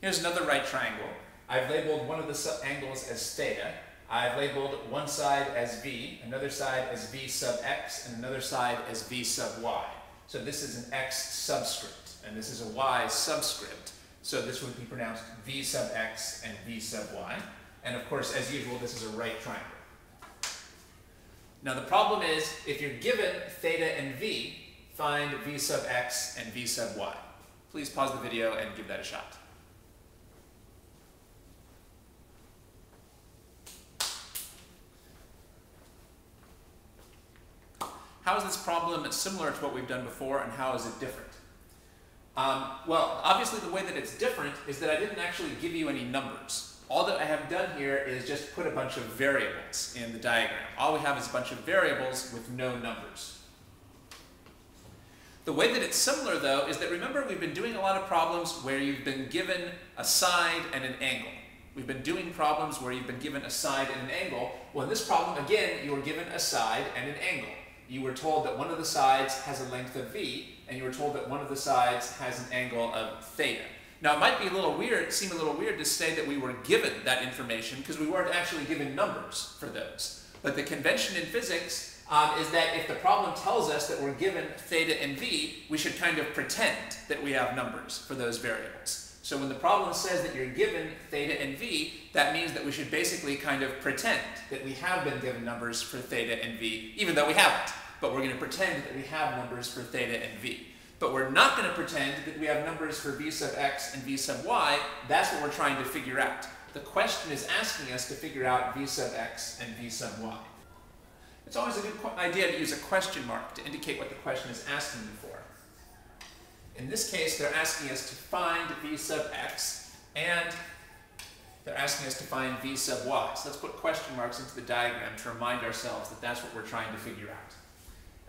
Here's another right triangle. I've labeled one of the angles as theta. I've labeled one side as v, another side as v sub x, and another side as v sub y. So this is an x subscript, and this is a y subscript. So this would be pronounced v sub x and v sub y. And of course, as usual, this is a right triangle. Now the problem is, if you're given theta and v, find v sub x and v sub y. Please pause the video and give that a shot. How is this problem similar to what we've done before, and how is it different? Um, well, obviously the way that it's different is that I didn't actually give you any numbers. All that I have done here is just put a bunch of variables in the diagram. All we have is a bunch of variables with no numbers. The way that it's similar, though, is that remember we've been doing a lot of problems where you've been given a side and an angle. We've been doing problems where you've been given a side and an angle. Well, in this problem, again, you were given a side and an angle you were told that one of the sides has a length of v, and you were told that one of the sides has an angle of theta. Now, it might be a little weird, seem a little weird to say that we were given that information because we weren't actually given numbers for those. But the convention in physics um, is that if the problem tells us that we're given theta and v, we should kind of pretend that we have numbers for those variables. So when the problem says that you're given theta and v, that means that we should basically kind of pretend that we have been given numbers for theta and v, even though we haven't. But we're going to pretend that we have numbers for theta and v. But we're not going to pretend that we have numbers for v sub x and v sub y. That's what we're trying to figure out. The question is asking us to figure out v sub x and v sub y. It's always a good idea to use a question mark to indicate what the question is asking you for. In this case, they're asking us to find v sub x, and they're asking us to find v sub y. So let's put question marks into the diagram to remind ourselves that that's what we're trying to figure out.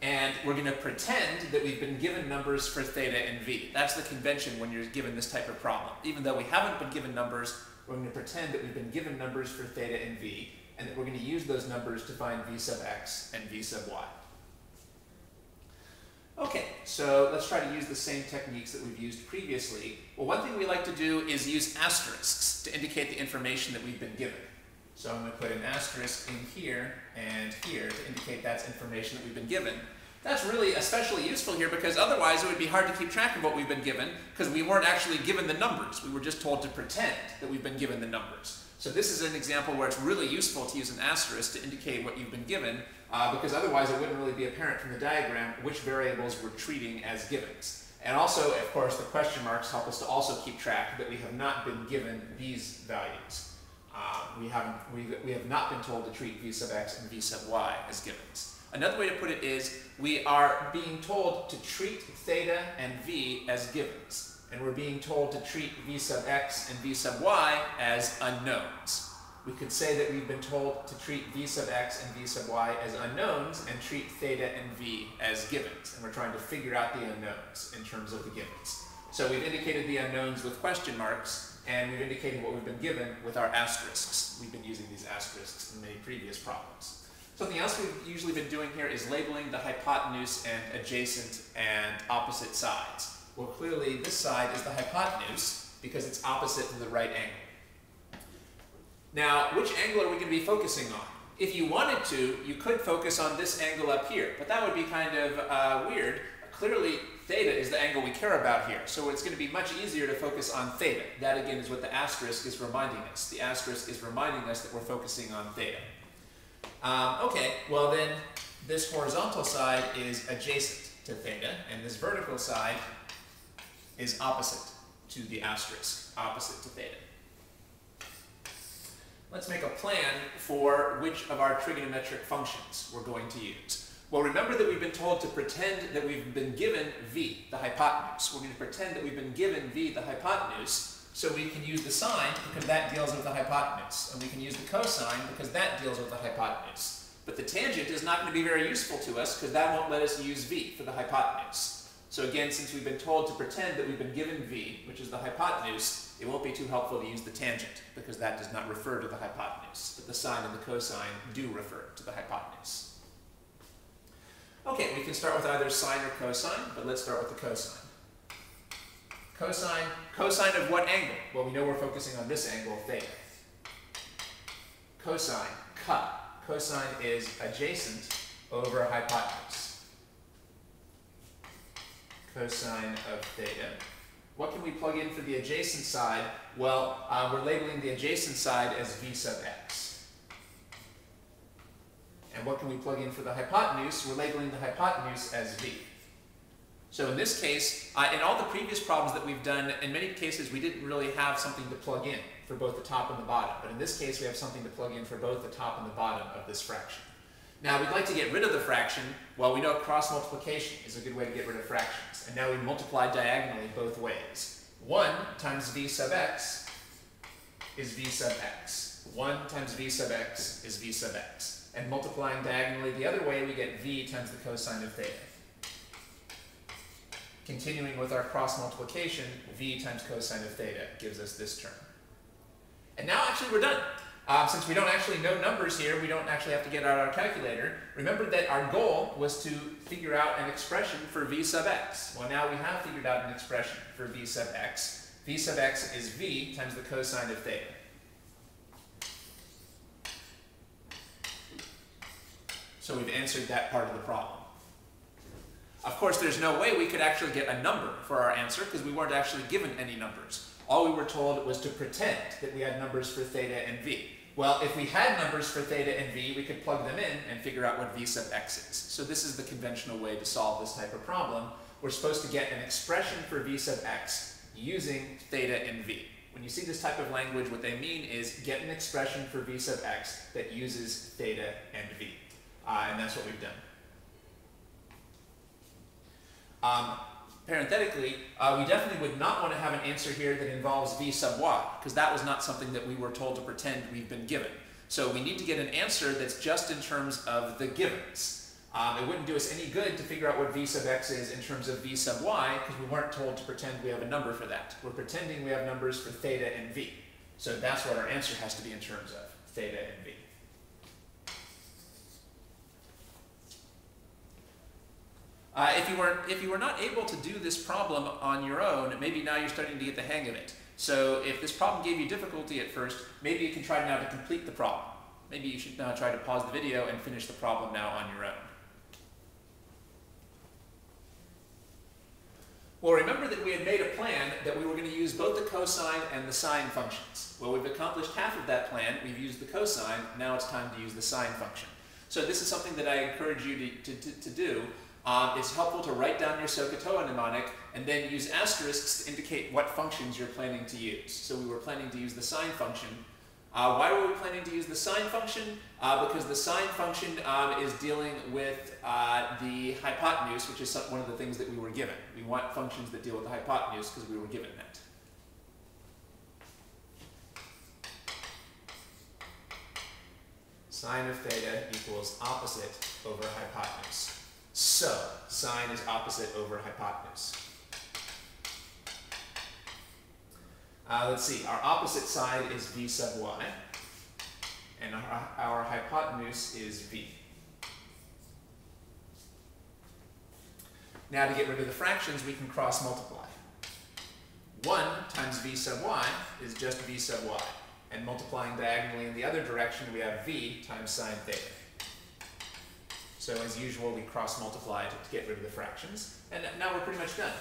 And we're going to pretend that we've been given numbers for theta and v. That's the convention when you're given this type of problem. Even though we haven't been given numbers, we're going to pretend that we've been given numbers for theta and v, and that we're going to use those numbers to find v sub x and v sub y. Okay, so let's try to use the same techniques that we've used previously. Well, one thing we like to do is use asterisks to indicate the information that we've been given. So I'm going to put an asterisk in here and here to indicate that's information that we've been given. That's really especially useful here because otherwise it would be hard to keep track of what we've been given because we weren't actually given the numbers. We were just told to pretend that we've been given the numbers. So this is an example where it's really useful to use an asterisk to indicate what you've been given uh, because otherwise it wouldn't really be apparent from the diagram which variables we're treating as givens. And also, of course, the question marks help us to also keep track that we have not been given these values. Uh, we, haven't, we, we have not been told to treat v sub x and v sub y as givens. Another way to put it is we are being told to treat theta and v as givens. And we're being told to treat v sub x and v sub y as unknowns we could say that we've been told to treat v sub x and v sub y as unknowns and treat theta and v as givens. And we're trying to figure out the unknowns in terms of the givens. So we've indicated the unknowns with question marks, and we've indicated what we've been given with our asterisks. We've been using these asterisks in many previous problems. Something else we've usually been doing here is labeling the hypotenuse and adjacent and opposite sides. Well, clearly this side is the hypotenuse because it's opposite to the right angle. Now, which angle are we going to be focusing on? If you wanted to, you could focus on this angle up here, but that would be kind of uh, weird. Clearly, theta is the angle we care about here, so it's going to be much easier to focus on theta. That, again, is what the asterisk is reminding us. The asterisk is reminding us that we're focusing on theta. Um, okay, well then, this horizontal side is adjacent to theta, and this vertical side is opposite to the asterisk, opposite to theta let's make a plan for which of our trigonometric functions we're going to use. Well, remember that we've been told to pretend that we've been given v, the hypotenuse. We're going to pretend that we've been given v, the hypotenuse, so we can use the sine because that deals with the hypotenuse, and we can use the cosine because that deals with the hypotenuse. But the tangent is not going to be very useful to us because that won't let us use v for the hypotenuse. So again, since we've been told to pretend that we've been given v, which is the hypotenuse, it won't be too helpful to use the tangent, because that does not refer to the hypotenuse, but the sine and the cosine do refer to the hypotenuse. Okay, we can start with either sine or cosine, but let's start with the cosine. Cosine, cosine of what angle? Well, we know we're focusing on this angle, theta. Cosine, cut. Cosine is adjacent over hypotenuse. Cosine of theta. What can we plug in for the adjacent side? Well, uh, we're labeling the adjacent side as v sub x. And what can we plug in for the hypotenuse? We're labeling the hypotenuse as v. So in this case, uh, in all the previous problems that we've done, in many cases we didn't really have something to plug in for both the top and the bottom. But in this case, we have something to plug in for both the top and the bottom of this fraction. Now we'd like to get rid of the fraction. Well, we know cross multiplication is a good way to get rid of fractions. And now we multiply diagonally both ways. 1 times v sub x is v sub x. 1 times v sub x is v sub x. And multiplying diagonally the other way, we get v times the cosine of theta. Continuing with our cross multiplication, v times cosine of theta gives us this term. And now actually we're done. Um, since we don't actually know numbers here, we don't actually have to get out our calculator. Remember that our goal was to figure out an expression for v sub x. Well, now we have figured out an expression for v sub x. v sub x is v times the cosine of theta. So we've answered that part of the problem. Of course, there's no way we could actually get a number for our answer because we weren't actually given any numbers. All we were told was to pretend that we had numbers for theta and v. Well, if we had numbers for theta and v, we could plug them in and figure out what v sub x is. So this is the conventional way to solve this type of problem. We're supposed to get an expression for v sub x using theta and v. When you see this type of language, what they mean is get an expression for v sub x that uses theta and v. Uh, and that's what we've done. Um, parenthetically, uh, we definitely would not want to have an answer here that involves v sub y, because that was not something that we were told to pretend we've been given. So we need to get an answer that's just in terms of the givens. Um, it wouldn't do us any good to figure out what v sub x is in terms of v sub y, because we weren't told to pretend we have a number for that. We're pretending we have numbers for theta and v. So that's what our answer has to be in terms of, theta and v. Uh, if, you were, if you were not able to do this problem on your own, maybe now you're starting to get the hang of it. So if this problem gave you difficulty at first, maybe you can try now to complete the problem. Maybe you should now try to pause the video and finish the problem now on your own. Well, remember that we had made a plan that we were going to use both the cosine and the sine functions. Well, we've accomplished half of that plan. We've used the cosine. Now it's time to use the sine function. So this is something that I encourage you to, to, to, to do. Um, it's helpful to write down your SOHCAHTOA mnemonic and then use asterisks to indicate what functions you're planning to use. So we were planning to use the sine function. Uh, why were we planning to use the sine function? Uh, because the sine function um, is dealing with uh, the hypotenuse, which is one of the things that we were given. We want functions that deal with the hypotenuse because we were given that. Sine of theta equals opposite over hypotenuse. So, sine is opposite over hypotenuse. Uh, let's see, our opposite side is v sub y, and our, our hypotenuse is v. Now to get rid of the fractions, we can cross multiply. 1 times v sub y is just v sub y. And multiplying diagonally in the other direction, we have v times sine theta. So as usual, we cross multiply to, to get rid of the fractions. And now we're pretty much done.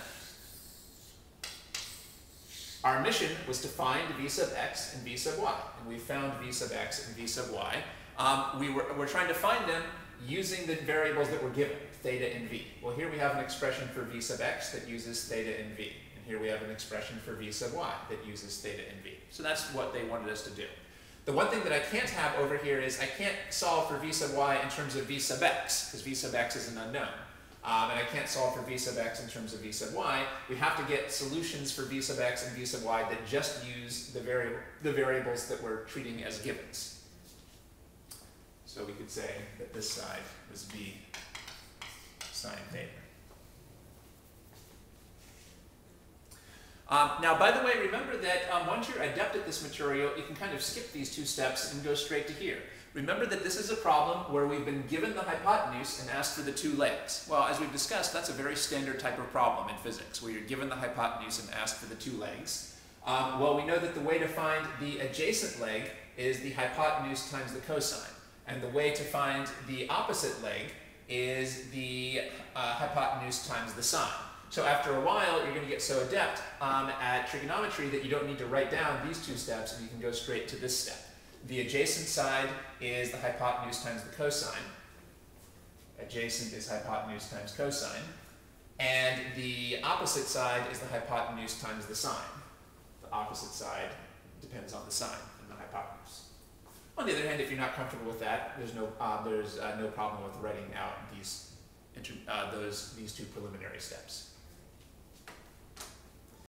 Our mission was to find v sub x and v sub y. And we found v sub x and v sub y. Um, we were, we're trying to find them using the variables that were given, theta and v. Well, here we have an expression for v sub x that uses theta and v. And here we have an expression for v sub y that uses theta and v. So that's what they wanted us to do. The one thing that I can't have over here is I can't solve for v sub y in terms of v sub x, because v sub x is an unknown. Um, and I can't solve for v sub x in terms of v sub y. We have to get solutions for v sub x and v sub y that just use the, vari the variables that we're treating as givens. So we could say that this side was v sine theta. Um, now, by the way, remember that um, once you're adept at this material, you can kind of skip these two steps and go straight to here. Remember that this is a problem where we've been given the hypotenuse and asked for the two legs. Well, as we've discussed, that's a very standard type of problem in physics, where you're given the hypotenuse and asked for the two legs. Um, well, we know that the way to find the adjacent leg is the hypotenuse times the cosine. And the way to find the opposite leg is the uh, hypotenuse times the sine. So after a while, you're going to get so adept um, at trigonometry that you don't need to write down these two steps and you can go straight to this step. The adjacent side is the hypotenuse times the cosine. Adjacent is hypotenuse times cosine. And the opposite side is the hypotenuse times the sine. The opposite side depends on the sine and the hypotenuse. On the other hand, if you're not comfortable with that, there's no, uh, there's, uh, no problem with writing out these, uh, those, these two preliminary steps.